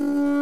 Mm-hmm.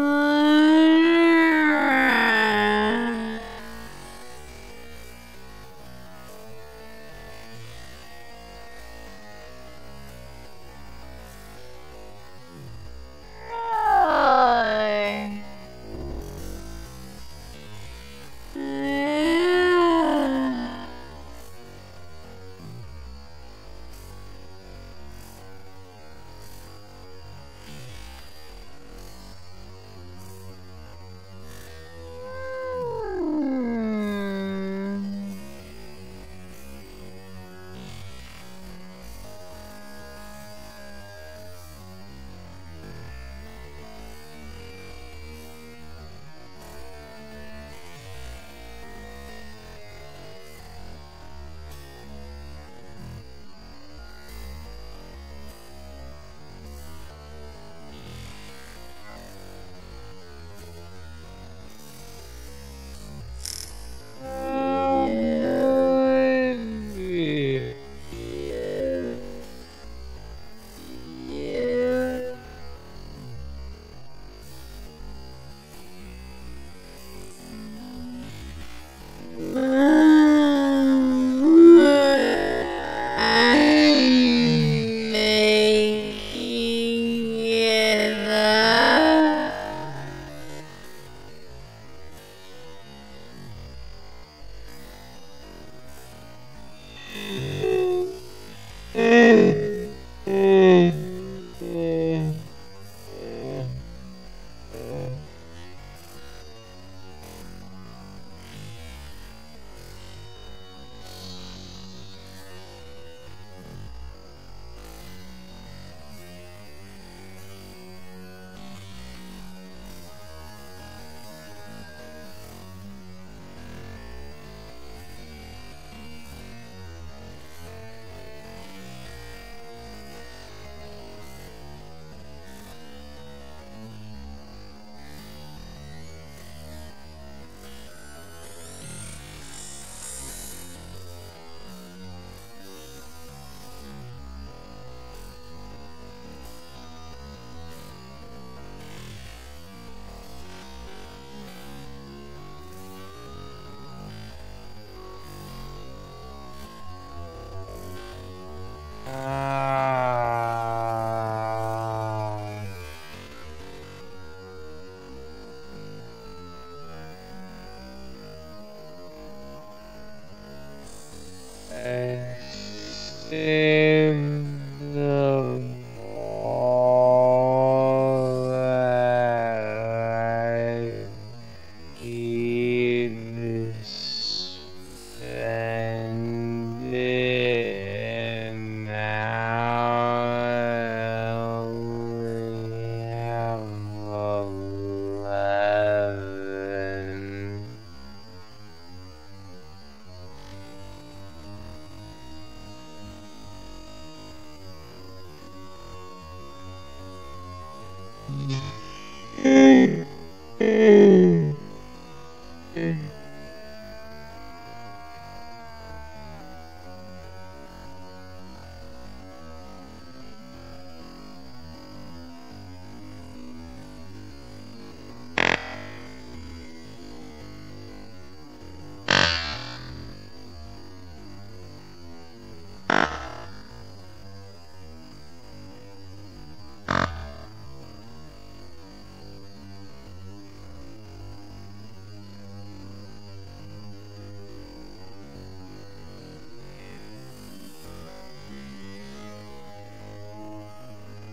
Yeah.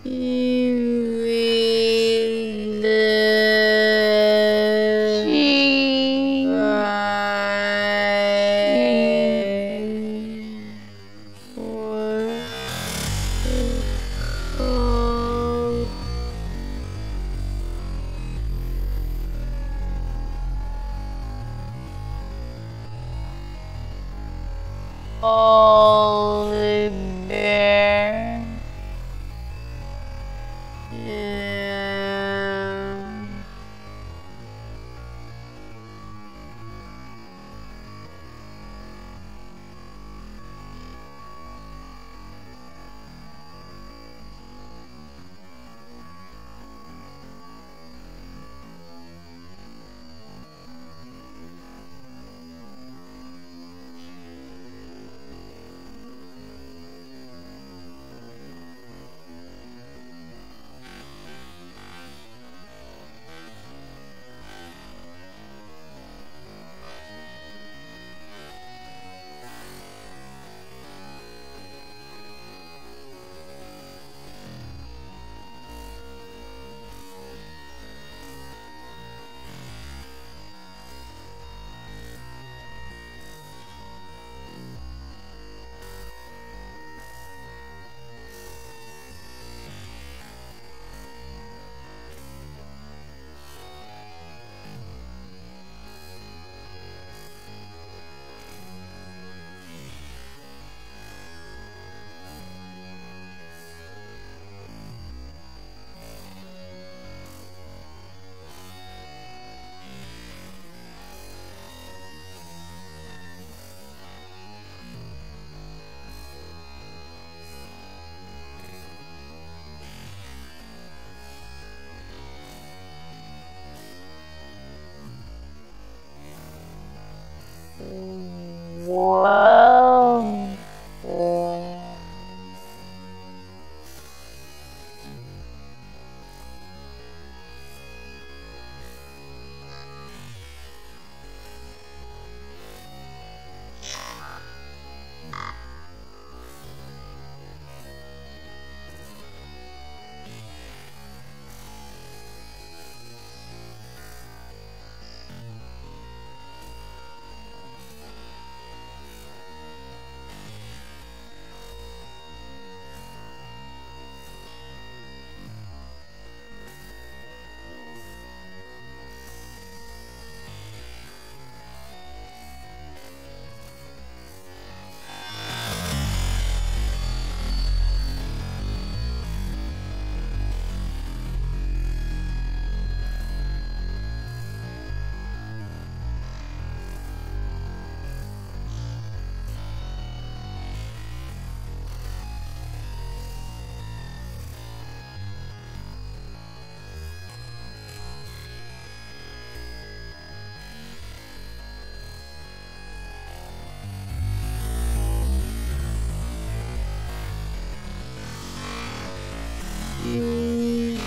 You Sure.